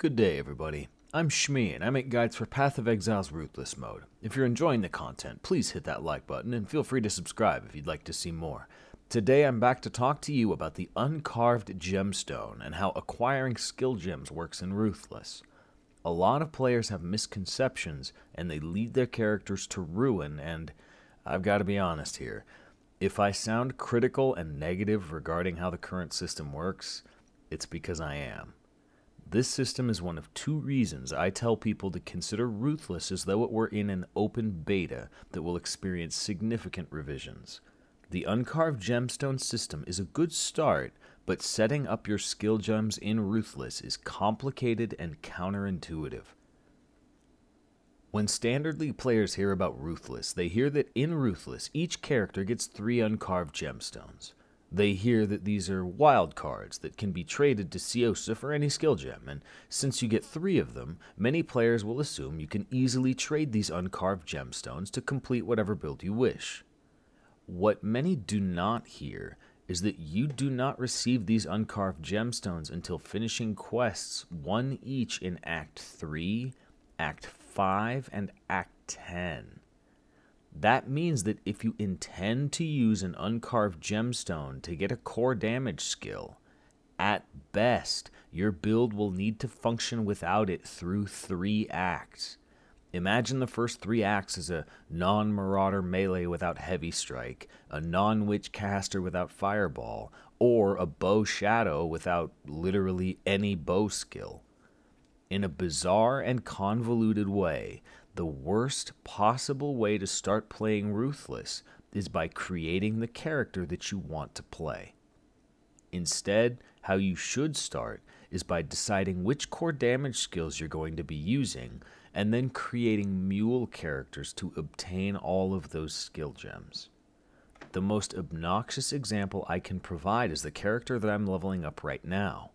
Good day, everybody. I'm Shmee, and I make guides for Path of Exile's Ruthless mode. If you're enjoying the content, please hit that like button and feel free to subscribe if you'd like to see more. Today I'm back to talk to you about the Uncarved Gemstone and how acquiring skill gems works in Ruthless. A lot of players have misconceptions and they lead their characters to ruin, and I've got to be honest here. If I sound critical and negative regarding how the current system works, it's because I am. This system is one of two reasons I tell people to consider Ruthless as though it were in an open beta that will experience significant revisions. The Uncarved Gemstone system is a good start, but setting up your skill gems in Ruthless is complicated and counterintuitive. When Standard League players hear about Ruthless, they hear that in Ruthless, each character gets three uncarved gemstones. They hear that these are wild cards that can be traded to Siosa for any skill gem, and since you get three of them, many players will assume you can easily trade these uncarved gemstones to complete whatever build you wish. What many do not hear is that you do not receive these uncarved gemstones until finishing quests, one each in Act 3, Act 5, and Act 10. That means that if you intend to use an uncarved gemstone to get a core damage skill, at best, your build will need to function without it through three acts. Imagine the first three acts as a non marauder melee without heavy strike, a non witch caster without fireball, or a bow shadow without literally any bow skill. In a bizarre and convoluted way, the worst possible way to start playing Ruthless is by creating the character that you want to play. Instead, how you should start is by deciding which core damage skills you're going to be using and then creating mule characters to obtain all of those skill gems. The most obnoxious example I can provide is the character that I'm leveling up right now.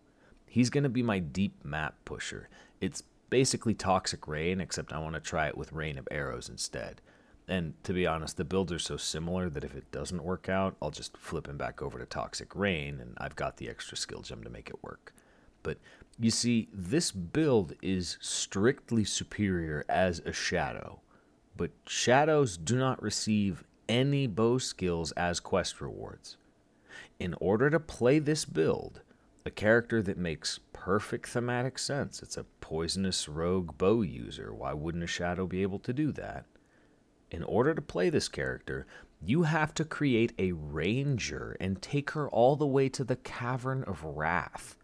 He's going to be my deep map pusher. It's basically Toxic Rain, except I want to try it with Rain of Arrows instead. And to be honest, the builds are so similar that if it doesn't work out, I'll just flip him back over to Toxic Rain, and I've got the extra skill gem to make it work. But you see, this build is strictly superior as a shadow, but shadows do not receive any bow skills as quest rewards. In order to play this build, a character that makes perfect thematic sense. It's a poisonous rogue bow user. Why wouldn't a shadow be able to do that? In order to play this character, you have to create a ranger and take her all the way to the Cavern of Wrath.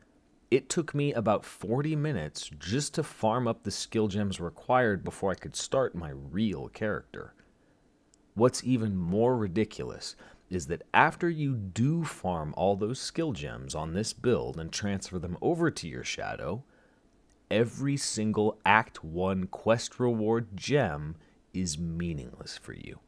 It took me about 40 minutes just to farm up the skill gems required before I could start my real character. What's even more ridiculous is that after you do farm all those skill gems on this build and transfer them over to your shadow, every single Act 1 quest reward gem is meaningless for you.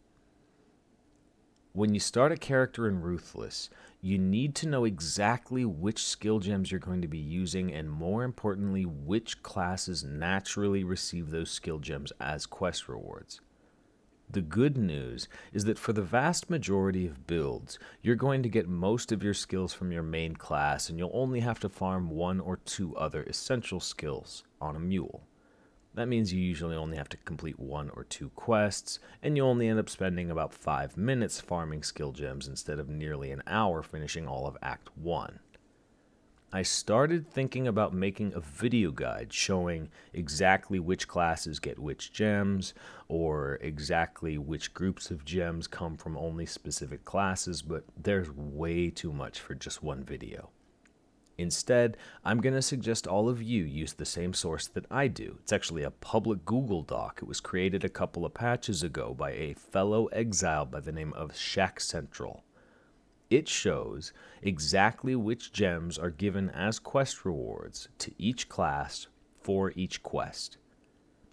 When you start a character in Ruthless, you need to know exactly which skill gems you're going to be using, and more importantly, which classes naturally receive those skill gems as quest rewards. The good news is that for the vast majority of builds, you're going to get most of your skills from your main class, and you'll only have to farm one or two other essential skills on a mule. That means you usually only have to complete one or two quests, and you only end up spending about 5 minutes farming skill gems instead of nearly an hour finishing all of Act 1. I started thinking about making a video guide showing exactly which classes get which gems, or exactly which groups of gems come from only specific classes, but there's way too much for just one video. Instead, I'm going to suggest all of you use the same source that I do. It's actually a public Google Doc. It was created a couple of patches ago by a fellow exile by the name of ShakCentral. It shows exactly which gems are given as quest rewards to each class for each quest.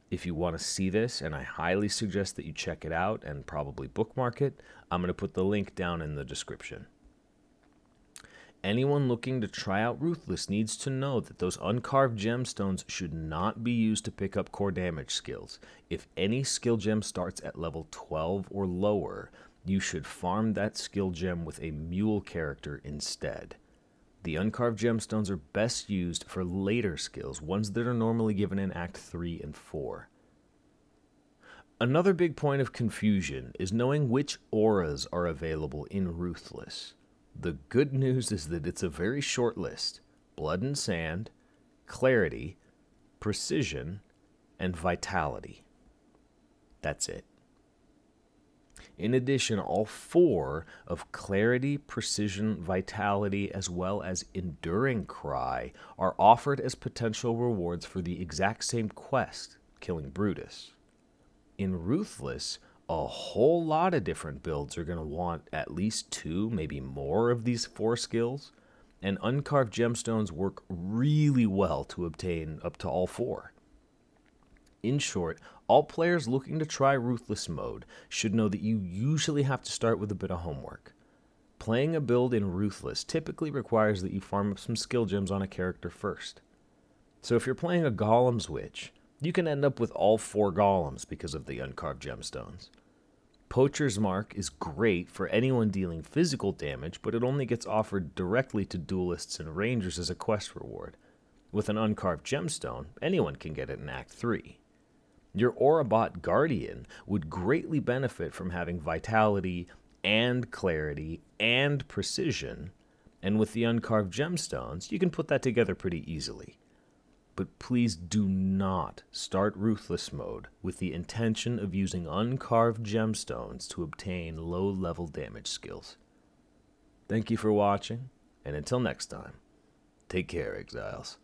If you want to see this, and I highly suggest that you check it out and probably bookmark it, I'm going to put the link down in the description. Anyone looking to try out Ruthless needs to know that those uncarved gemstones should not be used to pick up core damage skills. If any skill gem starts at level 12 or lower, you should farm that skill gem with a mule character instead. The uncarved gemstones are best used for later skills, ones that are normally given in Act 3 and 4. Another big point of confusion is knowing which auras are available in Ruthless. The good news is that it's a very short list Blood and Sand, Clarity, Precision, and Vitality. That's it. In addition, all four of Clarity, Precision, Vitality, as well as Enduring Cry are offered as potential rewards for the exact same quest, killing Brutus. In Ruthless, a whole lot of different builds are going to want at least two, maybe more of these four skills, and uncarved gemstones work really well to obtain up to all four. In short, all players looking to try Ruthless mode should know that you usually have to start with a bit of homework. Playing a build in Ruthless typically requires that you farm up some skill gems on a character first. So if you're playing a Golem's Witch, you can end up with all four Golems because of the uncarved gemstones. Poacher's Mark is great for anyone dealing physical damage, but it only gets offered directly to duelists and rangers as a quest reward. With an uncarved gemstone, anyone can get it in Act 3. Your Aurabot Guardian would greatly benefit from having vitality and clarity and precision, and with the uncarved gemstones, you can put that together pretty easily. But please do not start Ruthless mode with the intention of using uncarved gemstones to obtain low level damage skills. Thank you for watching, and until next time, take care, Exiles.